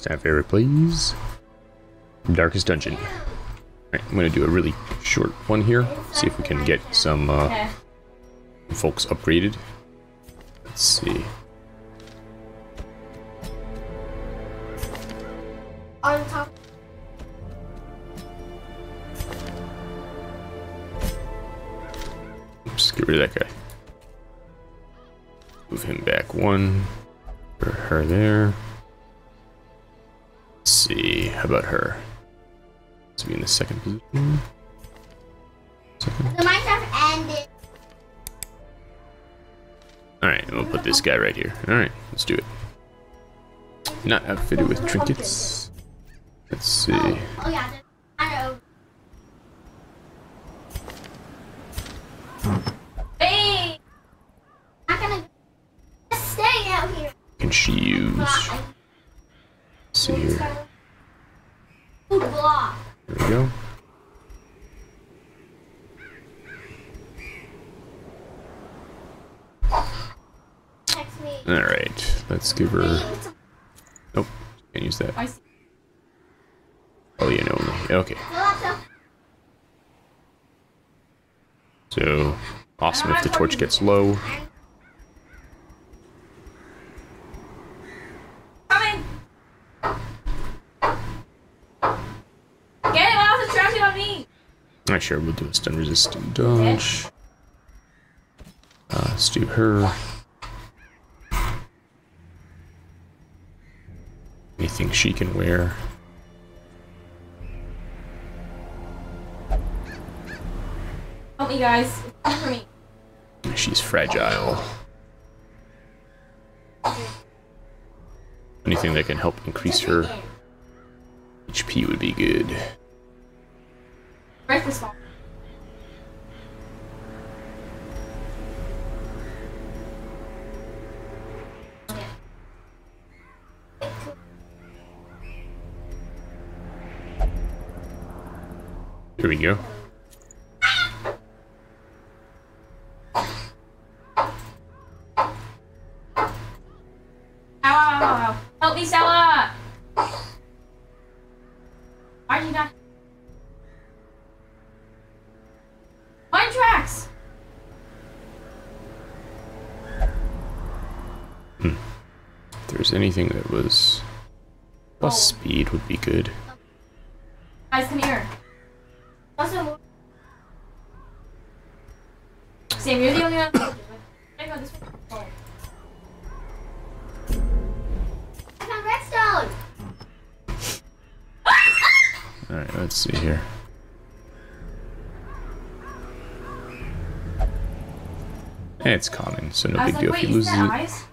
Staff area, please. Darkest dungeon. Alright, I'm gonna do a really short one here. See if we can get some uh, folks upgraded. Let's see. On top. Oops, get rid of that guy. Move him back one. For her there. Let's see. How about her? Let's be in the second position. Second. The Minecraft ended. Alright, we'll put this guy right here. Alright, let's do it. Not outfitted with trinkets. Let's see. Oh yeah. the- I know. Hey! I'm not gonna just stay out here. Can she use? Let's see here. Food block. There we go. Alright, let's give her. Nope, can't use that. Oh, no. only- Okay. So, awesome if the torch gets low. Coming! Get him off the tracking on me! Alright, sure, we'll do a stun resistant dodge. Uh, let's do her. Anything she can wear. Help me, guys. For me. She's fragile. Anything that can help increase her HP would be good. Breakfast ball. Here we go. Anything that was plus Oh. speed would be good. Guys, come here. Also, Sam, you're the only one. I go this way. I found redstone. Alright, let's see here. Eh, It's common, so no big like, deal if he loses it. eyes?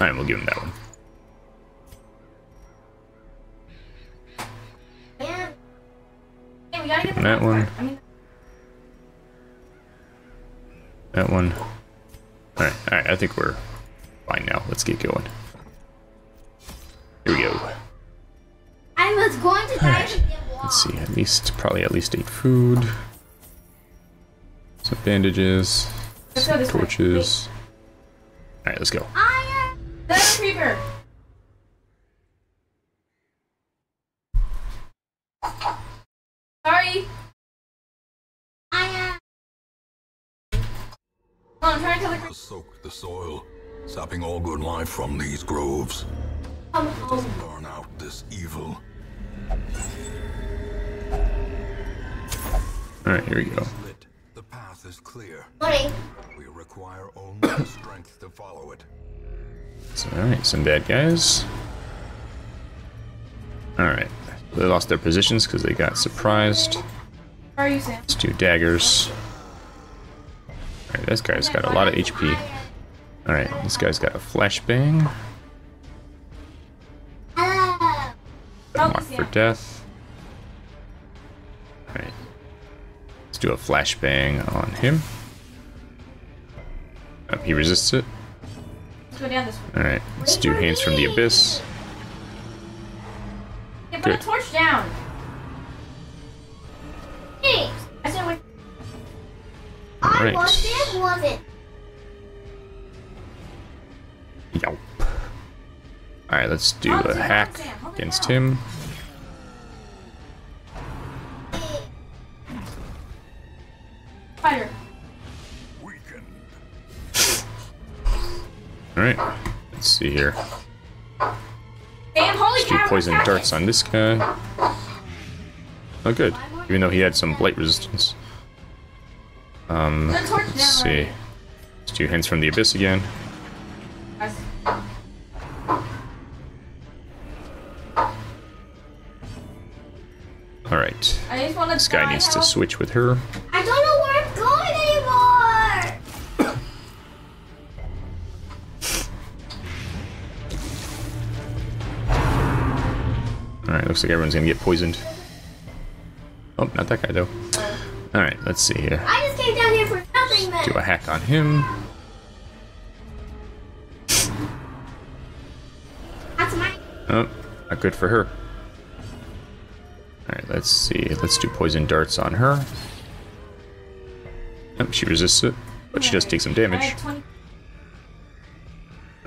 Alright, we'll give him that one. Yeah. Hey, we gotta get the that one. I mean, That one. Alright, alright, I think we're fine now. Let's get going. Here we go. I was going to die Alright, to get blocked. Let's see, at least, probably at least eight food. Some bandages. Some torches. Alright, let's go. Ah, Iron. Sorry. Iron. Hold on, I'm trying to kill the. Soak the soil, sapping all good life from these groves. Come home. Burn out this evil. Alright, here we go. Lit. The path is clear. Money. We require only strength to follow it. So, alright, some bad guys. Alright. They lost their positions because they got surprised. How are you, Sam? Let's do daggers. Alright, this guy's got a lot of HP. Alright, this guy's got a flashbang. Mark for death. Alright. Let's do a flashbang on him. Oh, he resists it. Let's go down this way. Alright, let's do hands from the abyss. Yeah, put a torch down. Hey, I said, wait. I Alright. What big was it? Yelp. Alright, let's do a hack against him. See here. Damn, holy Let's do poison darts on this guy. Oh, good. Even though he had some blight resistance. Um, let's see. Let's do hands from the abyss again. Alright. I just want to This guy needs to switch with her. Looks like everyone's gonna get poisoned. Oh, not that guy though. Alright, let's see here. I just came down here for nothing, man. Do a hack on him. That's my. Oh, not good for her. Alright, let's see. Let's do poison darts on her. Yep, she resists it, but she does take some damage.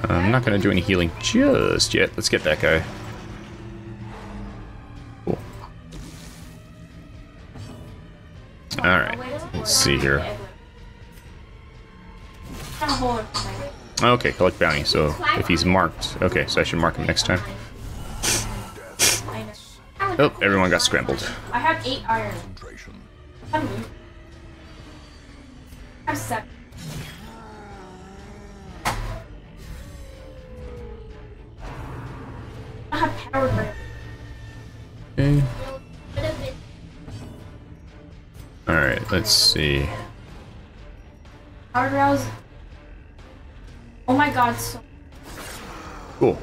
I'm not gonna do any healing just yet. Let's get that guy. Let's see here. Okay, collect bounty. So if he's marked, okay, so I should mark him next time. Oh, everyone got scrambled. I have eight iron. I have seven. Let's see. Power rouse. Oh my god, so Cool.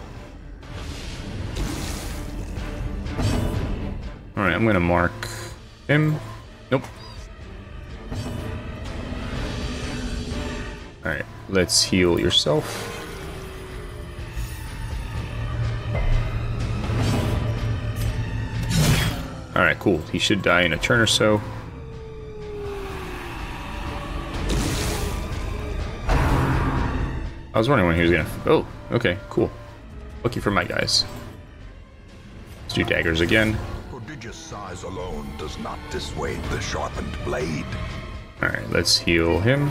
Alright, I'm gonna mark him. Nope. Alright, let's heal yourself. Alright, cool. He should die in a turn or so. I was wondering when he was gonna. Oh, okay, cool. Lucky for my guys. Let's do daggers again. Prodigious size alone does not dissuade the sharpened blade. Alright, let's heal him.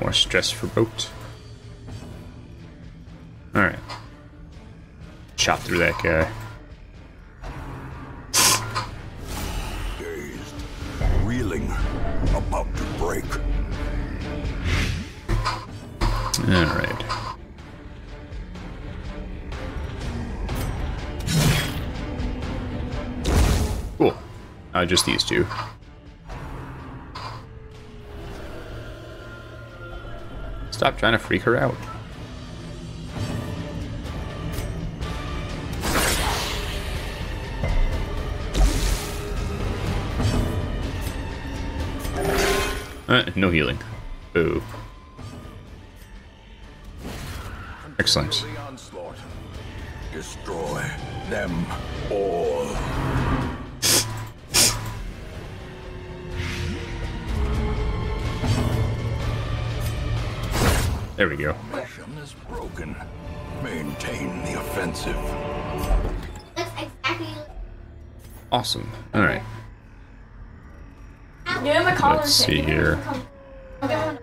More stress for boat. Alright. Chop through that guy. These two. Stop trying to freak her out. Uh, no healing. Boo. Excellent. Destroy them all. There we go. Mission is broken. Maintain the offensive. Looks exactly. Awesome. Alright. give him a collar. Let's see Give here. a collar- I'll get one.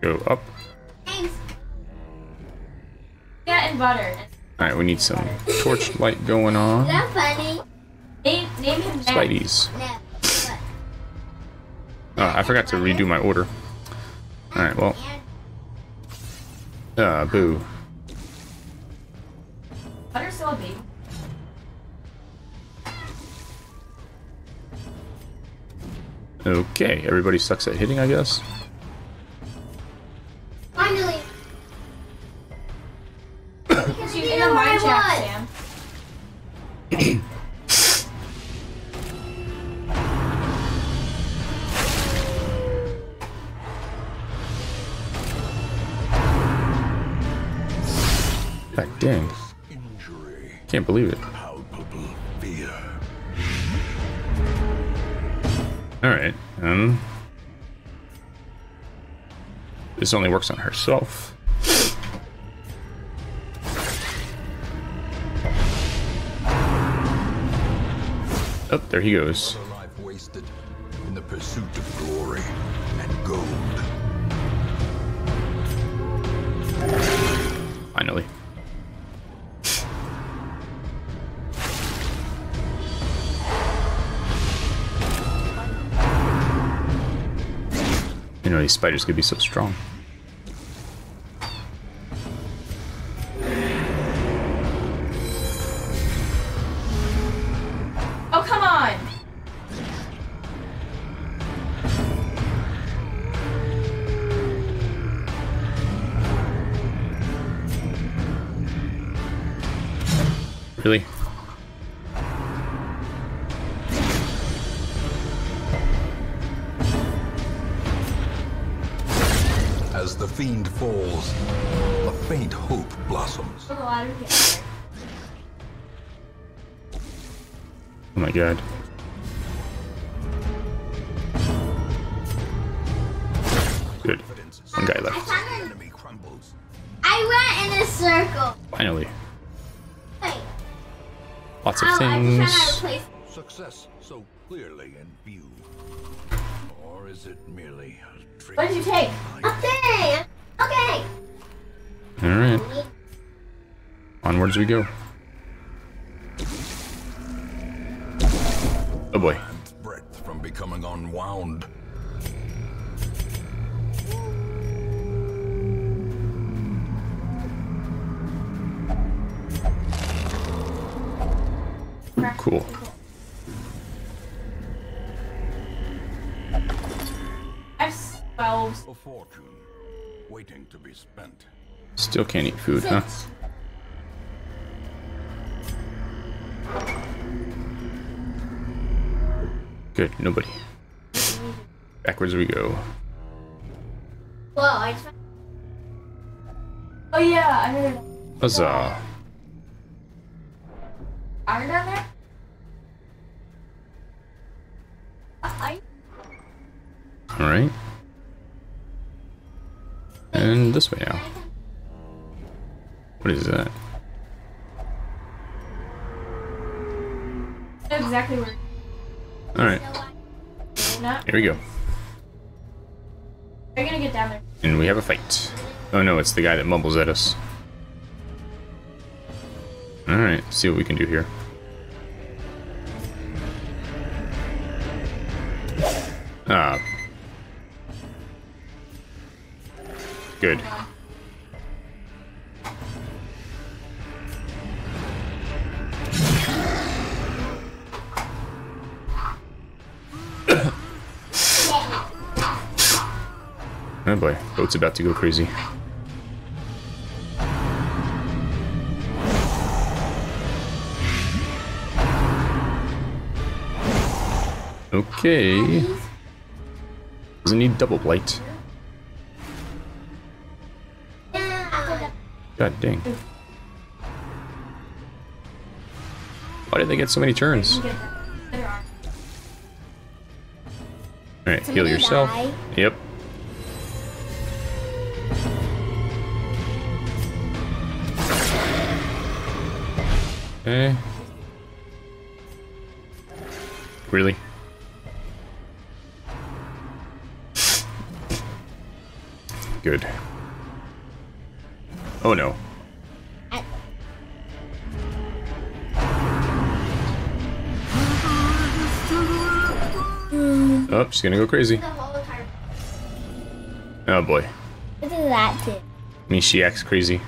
Go up. Thanks. Yeah, and butter. Alright, we need some torchlight going on. Is that funny? Name, name him Spideys. Oh, ah, I forgot to redo my order. Alright, well. Uh, boo. Butter's still a baby. Okay, everybody sucks at hitting, I guess. God dang. Can't believe it. Alright, um... This only works on herself. Oh, there he goes. You know, these spiders could be so strong. Falls, a faint hope blossoms. There's a lot of here. Oh my god. Good. One guy left. found an, Enemy crumbles. I went in a circle. Finally. Lots of Oh, things. trying to replace. Success so clearly in view. Or is it merely a trick? What did you take? Okay. Okay. Alright. Onwards we go. Oh boy. breadth from becoming unwound. Cool. I have 12. A fortune waiting to be spent. Still can't eat food, huh? Good, nobody. Backwards we go. Whoa, I just. Oh, yeah, I heard Huzzah. iron down there? Uh, I. Alright. And this way now. What is that? Exactly where. Alright, here we go. you're gonna get down there. And we have a fight. Oh no, it's the guy that mumbles at us. Alright, see what we can do here. Good. Oh boy, boat's about to go crazy. Okay. Doesn't need double blight. God dang. Why did they get so many turns? Alright, heal yourself. Yep. Okay. Really? Good. Oh no. Oh, she's gonna go crazy. The whole entire. Oh boy. What does that do? I mean, she acts crazy.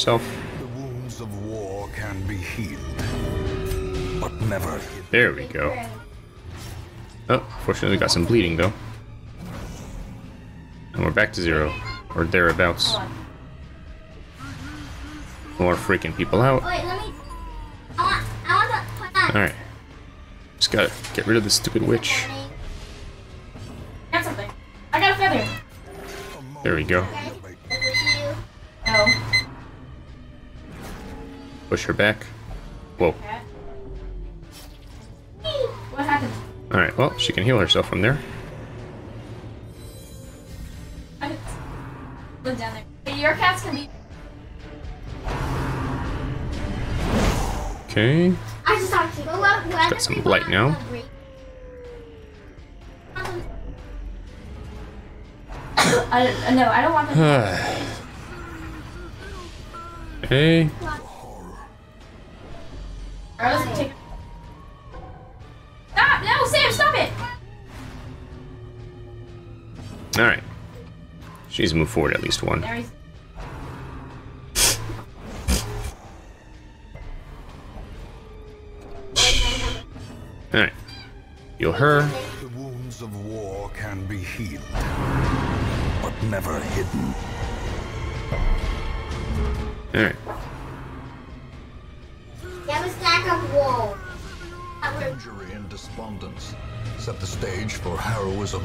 Yourself. The wounds of war can be healed, but never hidden. There we go. Oh, fortunately we got some bleeding though. And we're back to zero. Or thereabouts. More freaking people out. Wait, let me. I want. I want to put that. Alright. Just gotta get rid of this stupid witch. Got something. I got a feather. There we go. Push her back. Whoa. What happened? Alright, well, she can heal herself from there. I live down there. Your cats can be. Okay. I just talked to you. Well, well, well, Got some light now. I, uh, no, I don't want them. okay. She needs to move forward at least one. There he's. Alright. Heal her. The wounds of war can be healed, but never hidden. Alright. Have a stack of wool. That were- Injury and despondence set the stage for heroism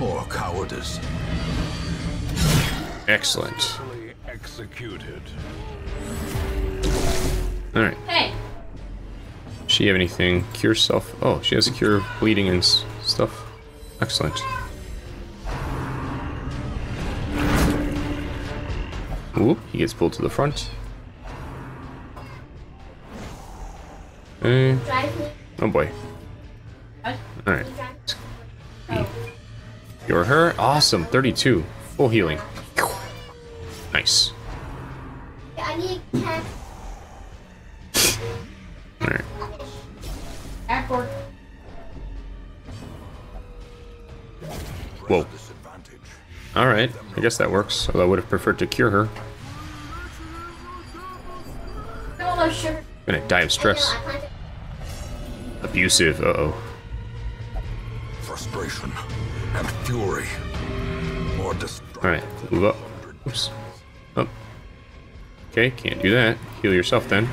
or cowardice. Excellent. Executed. Alright. Hey! She have anything? Cure self. Oh, she has a cure bleeding and stuff. Excellent. Ooh, he gets pulled to the front. Eh, oh boy. Alright. Cure her. Awesome. 32. Full healing. Nice. I need cat. Alright. Whoa. Alright. I guess that works. Although I would have preferred to cure her. Look at all those sugar. Gonna die of stress. Abusive. Uh fury. Or destruction. Alright, move up. Oops. Up. Okay, can't do that. Heal yourself then.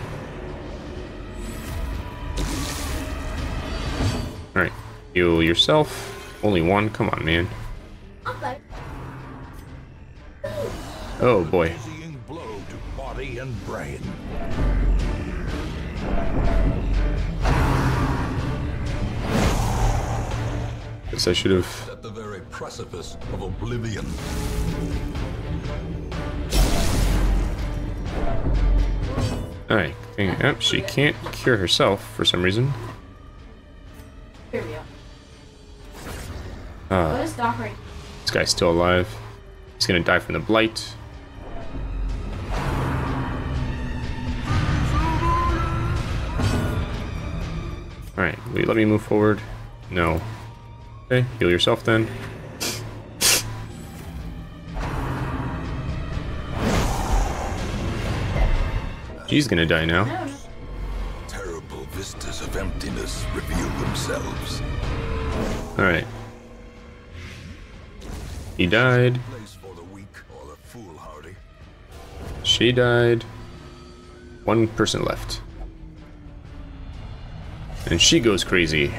Alright, heal yourself. Only one? Come on, man. Oh boy. Blow to body and brain. Guess I should have. At the very precipice of oblivion. Alright, thing. Yep, she can't cure herself for some reason. Here we go. Uh, What is Doc this guy's still alive. He's gonna die from the blight. Alright, will you let me move forward? No. Okay, heal yourself then. She's gonna die now. No, no. Terrible vistas of emptiness reveal themselves. Alright. He died. Place for the weak or the foolhardy. She died. One person left. And she goes crazy.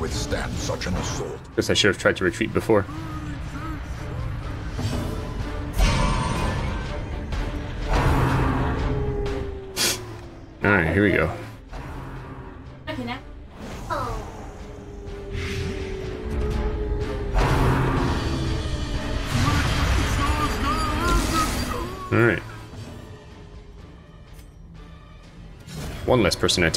Withstand such an assault. Guess I should have tried to retreat before. Alright, here we go. Okay, now. Alright. One less person to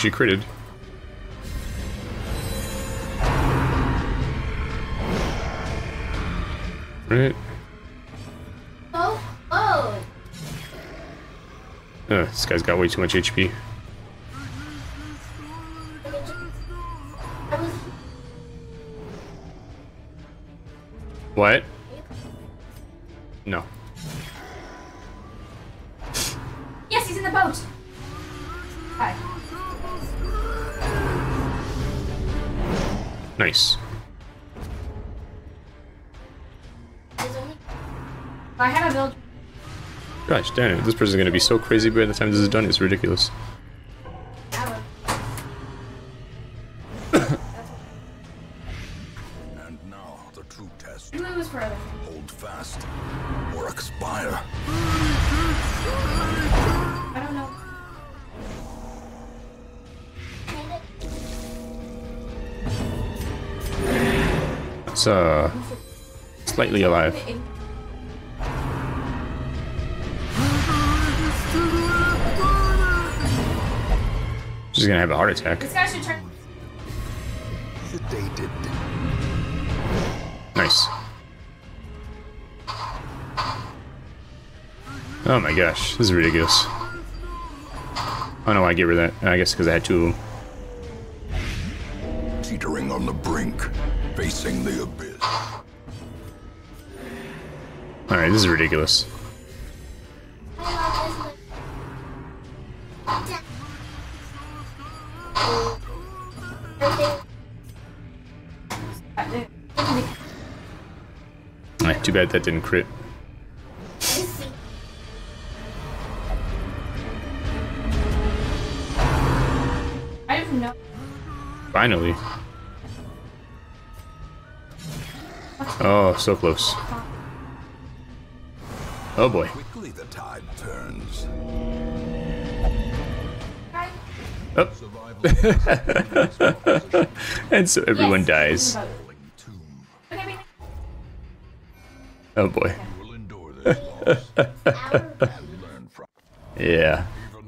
she critted. Right. Oh. Oh. Uh, this guy's got way too much HP. What? Gosh damn it, this person's gonna be so crazy by the time this is done, it's ridiculous. And now the true test. You lose further. Hold fast or expire. I don't know. It's uh slightly alive. She's gonna have a heart attack. This guy should turn. Sedated. Nice. Oh my gosh, this is ridiculous. Oh no, I get rid of that. I guess because I had two of them. Teetering on the brink. Facing the abyss. Alright, this is ridiculous. Too bad that didn't crit. I have no. Finally. Oh, so close. Oh boy. Quickly the tide turns. Oh. And so everyone Yes, dies. Learn boy. Yeah. even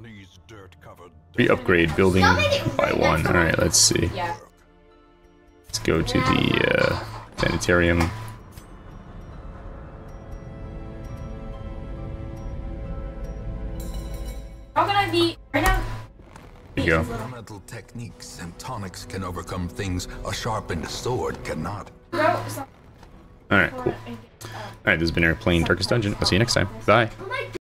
We upgrade building by one. Alright, let's see. Let's go to the uh, sanitarium. We're all gonna right now. There you techniques and tonics can overcome things a sharpened sword cannot. Alright, cool. Alright, this has been playing Darkest Dungeon. I'll see you next time. Bye.